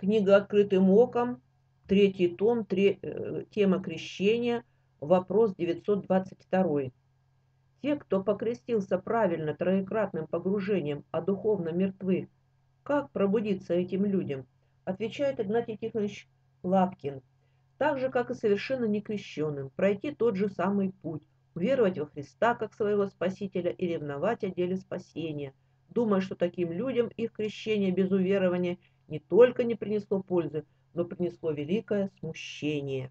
Книга «Открытым оком», третий том, тре, э, тема крещения, вопрос 922. Те, кто покрестился правильно троекратным погружением, а духовно мертвы, как пробудиться этим людям? Отвечает Игнатий Тихонович Лапкин. Так же, как и совершенно некрещенным, пройти тот же самый путь, уверовать во Христа как своего Спасителя и ревновать о деле спасения, думая, что таким людям их крещение без уверования не только не принесло пользы, но принесло великое смущение.